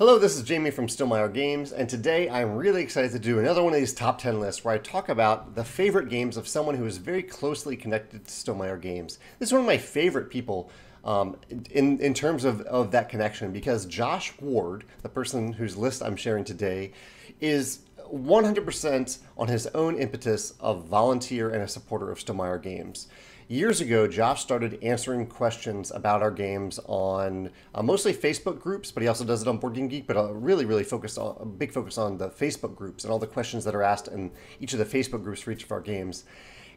Hello, this is Jamey from Stonemaier Games, and today I'm really excited to do another one of these top 10 lists where I talk about the favorite games of someone who is very closely connected to Stonemaier Games. This is one of my favorite people um, in, in terms of, of that connection because Josh Ward, the person whose list I'm sharing today, is 100% on his own impetus of volunteer and a supporter of Stonemaier Games. Years ago, Josh started answering questions about our games on uh, mostly Facebook groups, but he also does it on Board Game Geek, but uh, really, really focused on a big focus on the Facebook groups and all the questions that are asked in each of the Facebook groups for each of our games.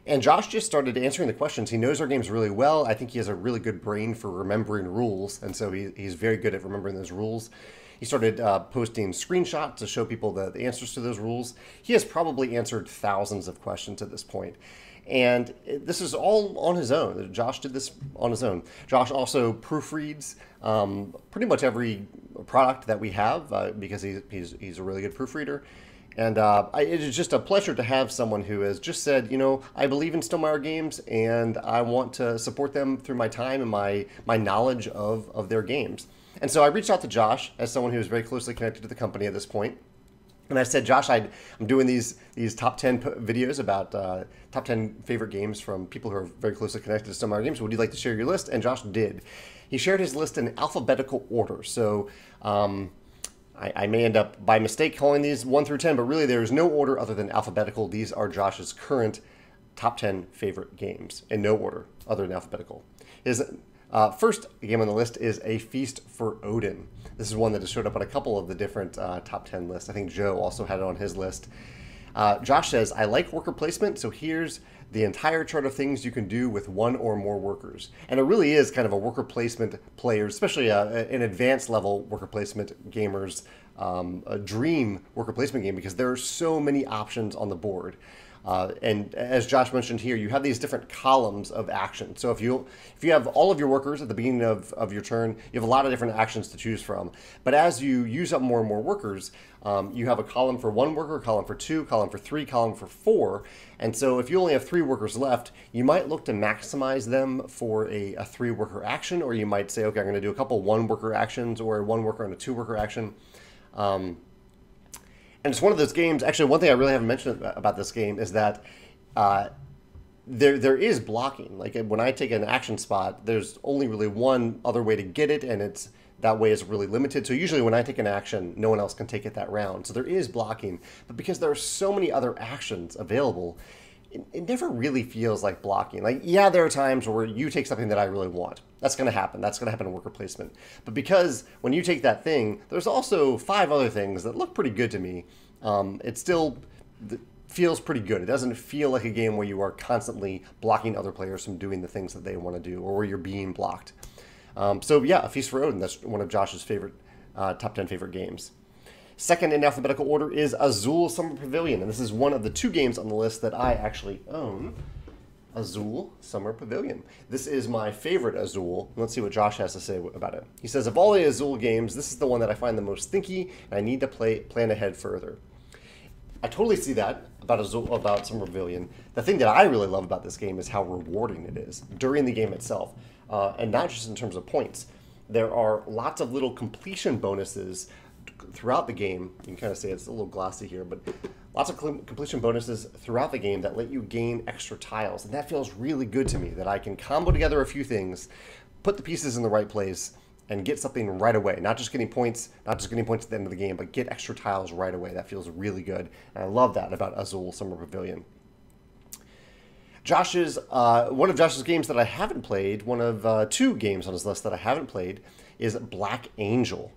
And Josh just started answering the questions. He knows our games really well. I think he has a really good brain for remembering rules, and so he, he's very good at remembering those rules. He started uh, posting screenshots to show people the, the answers to those rules. He has probably answered thousands of questions at this point. And this is all on his own. Josh did this on his own. Josh also proofreads um, pretty much every product that we have uh, because he's, he's, he's a really good proofreader. And uh, I, it is just a pleasure to have someone who has just said, you know, I believe in Stonemaier games and I want to support them through my time and my, my knowledge of, of their games. And so I reached out to Josh as someone who is very closely connected to the company at this point. And I said, Josh, i am doing these these top 10 videos about uh, top 10 favorite games from people who are very closely connected to some of our games. Would you like to share your list? And Josh did. He shared his list in alphabetical order. So um, I, I, may end up by mistake calling these 1 through 10, but really there is no order other than alphabetical. These are Josh's current top 10 favorite games in no order other than alphabetical. His uh, first game on the list is A Feast for Odin. This is one that has showed up on a couple of the different uh, top 10 lists. I think Joe also had it on his list. Uh, Josh says, I like worker placement, so here's the entire chart of things you can do with one or more workers. And it really is kind of a worker placement player, especially uh, an advanced level worker placement gamers, um, a dream worker placement game because there are so many options on the board. Uh, and as Josh mentioned here, you have these different columns of action. So if you if you have all of your workers at the beginning of, of your turn, you have a lot of different actions to choose from. But as you use up more and more workers, um, you have a column for one worker, column for two, column for three, column for four. And so if you only have three workers left, you might look to maximize them for a, a three worker action, or you might say, okay, I'm going to do a couple one worker actions or one worker and a two worker action. Um, and it's one of those games. Actually, one thing I really haven't mentioned about this game is that uh, there there is blocking. Like when I take an action spot, there's only really one other way to get it, and it's that way is really limited. So usually when I take an action, no one else can take it that round. So there is blocking, but because there are so many other actions available, it, it never really feels like blocking. Like, yeah, there are times where you take something that I really want. That's going to happen. That's going to happen in worker placement. But because when you take that thing, there's also five other things that look pretty good to me. Um, it still feels pretty good. It doesn't feel like a game where you are constantly blocking other players from doing the things that they want to do or where you're being blocked. Um, so yeah, A Feast for Odin, that's one of Josh's favorite, uh, top 10 favorite games. Second in alphabetical order is Azul Summer Pavilion, and this is one of the two games on the list that I actually own. Azul Summer Pavilion. This is my favorite Azul. Let's see what Josh has to say about it. He says, of all the Azul games, this is the one that I find the most thinky, and I need to play plan ahead further. I totally see that about Azul, about Summer Pavilion. The thing that I really love about this game is how rewarding it is during the game itself, uh, and not just in terms of points. There are lots of little completion bonuses throughout the game. You can kind of say it's a little glossy here, but lots of completion bonuses throughout the game that let you gain extra tiles. And that feels really good to me that I can combo together a few things, put the pieces in the right place, and get something right away. Not just getting points, not just getting points at the end of the game, but get extra tiles right away. That feels really good. And I love that about Azul Summer Pavilion. Josh's uh, one of Josh's games that I haven't played, one of uh, two games on his list that I haven't played, is Black Angel.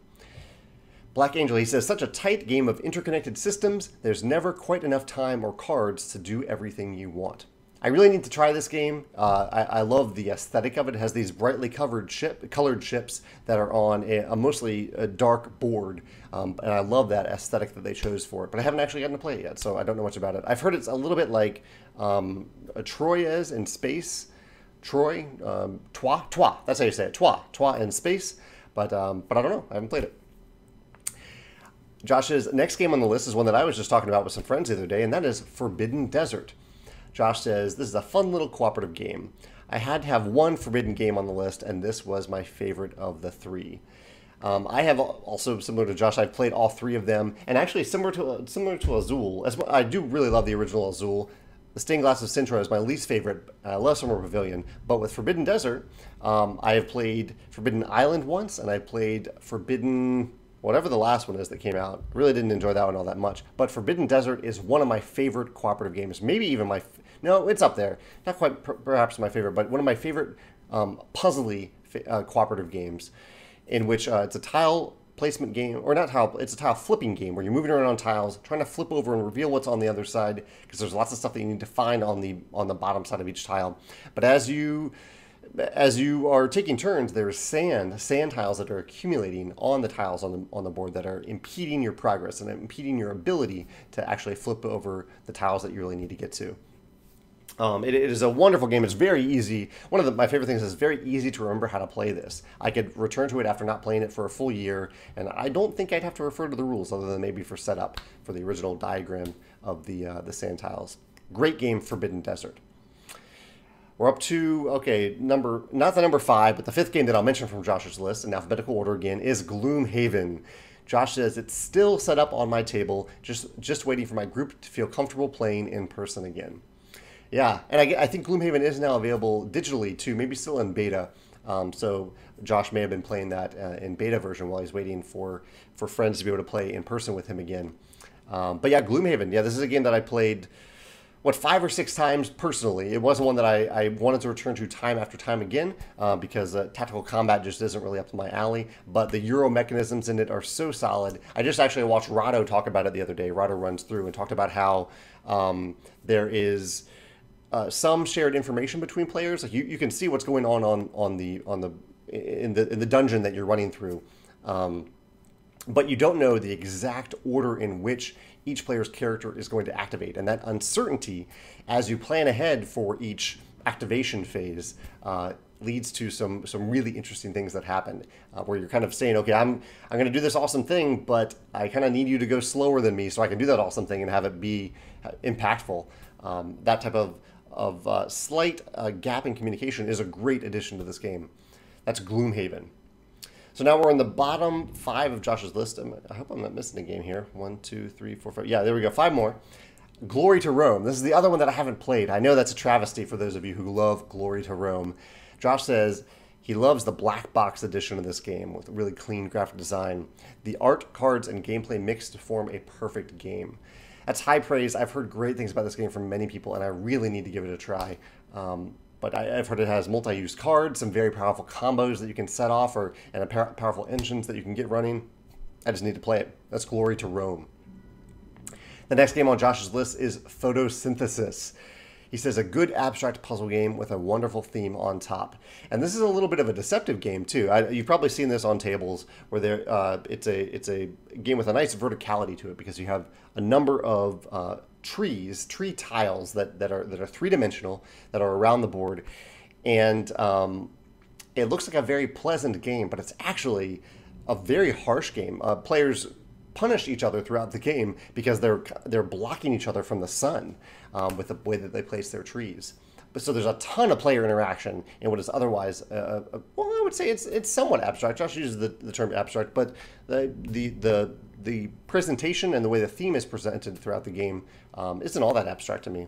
Black Angel, he says, such a tight game of interconnected systems, there's never quite enough time or cards to do everything you want. I really need to try this game. Uh, I, I, love the aesthetic of it. It has these brightly covered ship, colored ships that are on a, a mostly a dark board, um, and I love that aesthetic that they chose for it. But I haven't actually gotten to play it yet, so I don't know much about it. I've heard it's a little bit like um, Troy is in space. Troy, um, Troyes, Troyes. That's how you say it. Troyes, Troyes in space. But um, but I don't know. I haven't played it. Josh's next game on the list is one that I was just talking about with some friends the other day, and that is Forbidden Desert. Josh says, This is a fun little cooperative game. I had to have one Forbidden game on the list, and this was my favorite of the three. Um, I have also similar to Josh. I've played all three of them, and actually similar to similar to Azul. As I do really love the original Azul. The Stained Glass of Sintra is my least favorite. I love Summer Pavilion, but with Forbidden Desert, um, I have played Forbidden Island once, and I played Forbidden whatever the last one is that came out. Really didn't enjoy that one all that much. But Forbidden Desert is one of my favorite cooperative games. Maybe even my no, it's up there. Not quite per- perhaps my favorite, but one of my favorite um, puzzly uh, cooperative games, in which uh, it's a tile placement game, or not tile, it's a tile flipping game where you're moving around on tiles, trying to flip over and reveal what's on the other side, because there's lots of stuff that you need to find on the on the bottom side of each tile. But as you as you are taking turns, there's sand, sand tiles that are accumulating on the tiles on the on the board that are impeding your progress and impeding your ability to actually flip over the tiles that you really need to get to. Um, it, it is a wonderful game. It's very easy. One of the, my favorite things is very easy to remember how to play this. I could return to it after not playing it for a full year, and I don't think I'd have to refer to the rules other than maybe for setup for the original diagram of the uh, the sand tiles. Great game, Forbidden Desert. We're up to okay number not the number five, but the fifth game that I'll mention from Josh's list in alphabetical order again is Gloomhaven. Josh says it's still set up on my table, just just waiting for my group to feel comfortable playing in person again. Yeah, and I, I think Gloomhaven is now available digitally too, maybe still in beta. Um, so Josh may have been playing that uh, in beta version while he's waiting for for friends to be able to play in person with him again. Um, but yeah, Gloomhaven. Yeah, this is a game that I played what five or six times personally. It wasn't one that I, I wanted to return to time after time again uh, because uh, tactical combat just isn't really up to my alley. But the Euro mechanisms in it are so solid. I just actually watched Rahdo talk about it the other day. Rahdo runs through and talked about how um, there is uh, some shared information between players. Like you, you can see what's going on on on the on the in the in the dungeon that you're running through, um, but you don't know the exact order in which each player's character is going to activate, and that uncertainty as you plan ahead for each activation phase. Uh, leads to some some really interesting things that happen uh, where you're kind of saying okay i'm i'm going to do this awesome thing but i kind of need you to go slower than me so i can do that awesome thing and have it be uh, impactful um, that type of of uh, slight uh, gap in communication is a great addition to this game. That's Gloomhaven. So now we're in the bottom five of Josh's list. I hope I'm not missing a game here. One, two, three, four, five. Yeah, there we go. Five more. Glory to Rome. This is the other one that I haven't played. I know that's a travesty for those of you who love Glory to Rome. Josh says he loves the black box edition of this game with really clean graphic design. The art, cards, and gameplay mix to form a perfect game that's high praise. I've heard great things about this game from many people, and I really need to give it a try. Um, but I, have heard it has multi-use cards, some very powerful combos that you can set off, or and a powerful engines that you can get running. I just need to play it. That's Glory to Rome. The next game on Josh's list is Photosynthesis. He says a good abstract puzzle game with a wonderful theme on top. And this is a little bit of a deceptive game too. I, you've probably seen this on tables where there uh, it's a it's a game with a nice verticality to it because you have a number of uh, trees, tree tiles that, that are that are three dimensional that are around the board, and um, it looks like a very pleasant game, but it's actually a very harsh game. Uh, players punish each other throughout the game because they're they're blocking each other from the sun um, with the way that they place their trees. But so there's a ton of player interaction in what is otherwise, uh, uh, well, I would say it's it's somewhat abstract. Josh uses the, the term abstract, but the the the the presentation and the way the theme is presented throughout the game um, isn't all that abstract to me.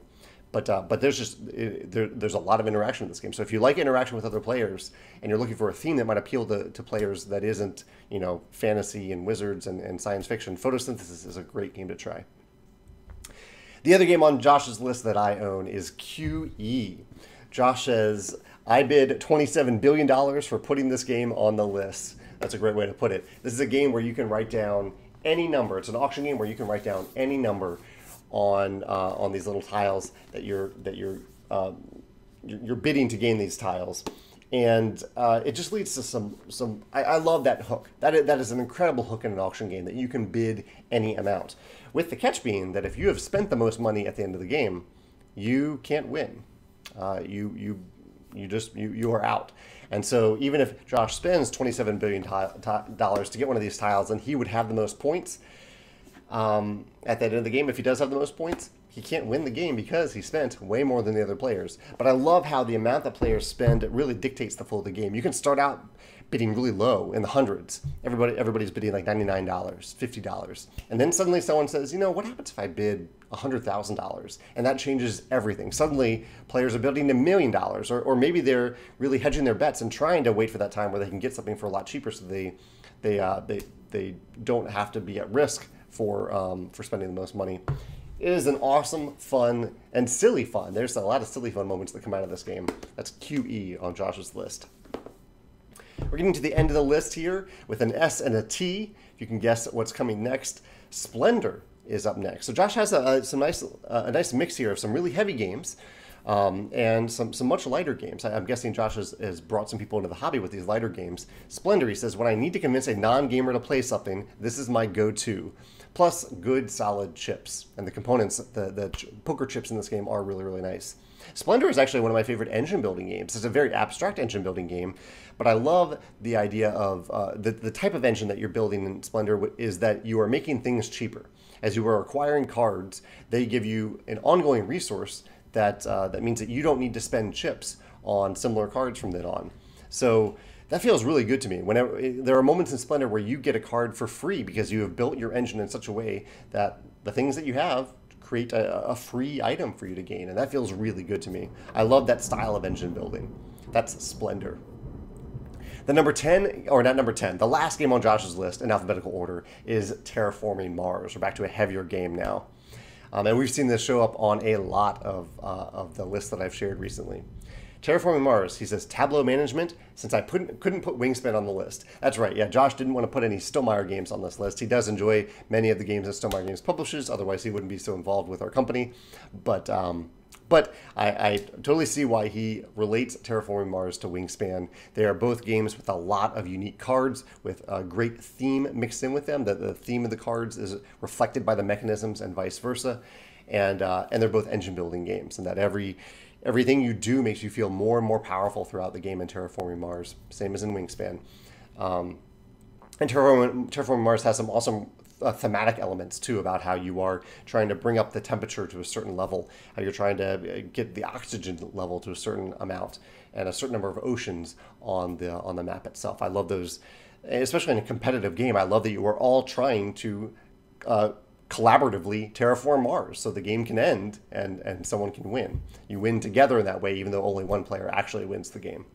But uh, but there's just it, there, there's a lot of interaction in this game. So if you like interaction with other players and you're looking for a theme that might appeal to, to players that isn't you know fantasy and wizards and, and science fiction, Photosynthesis is a great game to try. The other game on Josh's list that I own is QE. Josh says I bid $27 billion for putting this game on the list. That's a great way to put it. This is a game where you can write down any number. It's an auction game where you can write down any number on uh, on these little tiles that you're that you're um, you're bidding to gain these tiles, and uh, it just leads to some some. I, I, love that hook. That is, that is an incredible hook in an auction game that you can bid any amount. With the catch being that if you have spent the most money at the end of the game, you can't win. Uh, you you you just you you are out. And so even if Josh spends $27 billion to get one of these tiles and he would have the most points um, at the end of the game, if he does have the most points, he can't win the game because he spent way more than the other players. But I love how the amount that players spend really dictates the flow of the game. You can start out bidding really low in the hundreds. Everybody, everybody's bidding like $99, $50. And then suddenly someone says, you know, what happens if I bid $100,000? And that changes everything. Suddenly players are bidding a million dollars, or, or maybe they're really hedging their bets and trying to wait for that time where they can get something for a lot cheaper so they, they, uh, they, they don't have to be at risk for, um, for spending the most money. It is an awesome, fun, and silly fun. There's a lot of silly fun moments that come out of this game. That's QE on Josh's list. We're getting to the end of the list here with an S and a T. If you can guess what's coming next, Splendor is up next. So Josh has a, some nice, a nice mix here of some really heavy games um, and some, some much lighter games. I, am guessing Josh has, has brought some people into the hobby with these lighter games. Splendor, he says, when I need to convince a non-gamer to play something, this is my go-to. Plus, good solid chips. And the components, the, the ch poker chips in this game are really, really nice. Splendor is actually one of my favorite engine building games. It's a very abstract engine building game, but I love the idea of uh, the, the type of engine that you're building in Splendor is that you are making things cheaper. As you are acquiring cards, they give you an ongoing resource that, uh, that means that you don't need to spend chips on similar cards from then on. So that feels really good to me. Whenever there are moments in Splendor where you get a card for free because you have built your engine in such a way that the things that you have create a, a, free item for you to gain, and that feels really good to me. I love that style of engine building. That's Splendor. The number 10, or not number 10, the last game on Josh's list in alphabetical order is Terraforming Mars. We're back to a heavier game now. Um, and we've seen this show up on a lot of, uh, of the lists that I've shared recently. Terraforming Mars, he says Tableau management, since I couldn't, couldn't put Wingspan on the list. That's right, yeah, Josh didn't want to put any Stonemaier games on this list. He does enjoy many of the games that Stonemaier Games publishes, otherwise he wouldn't be so involved with our company. But um, but I, I, totally see why he relates Terraforming Mars to Wingspan. They are both games with a lot of unique cards, with a great theme mixed in with them. That the theme of the cards is reflected by the mechanisms and vice versa. And, uh, and they're both engine building games, and that every everything you do makes you feel more and more powerful throughout the game in Terraforming Mars, same as in Wingspan. Um, and Terraforming, Terraforming Mars has some awesome uh, thematic elements too about how you are trying to bring up the temperature to a certain level, how you're trying to uh, get the oxygen level to a certain amount, and a certain number of oceans on the on the map itself. I love those, especially in a competitive game. I love that you are all trying to uh, collaboratively terraform Mars so the game can end and, and someone can win. You win together in that way, even though only one player actually wins the game.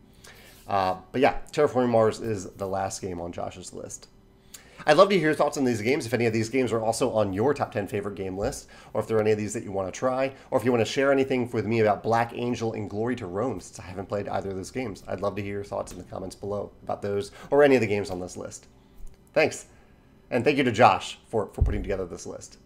Uh, but yeah, Terraforming Mars is the last game on Josh's list. I'd love to hear your thoughts on these games. If any of these games are also on your top 10 favorite game list, or if there are any of these that you want to try, or if you want to share anything with me about Black Angel and Glory to Rome, since I haven't played either of those games. I'd love to hear your thoughts in the comments below about those or any of the games on this list. Thanks. And thank you to Josh for, for putting together this list.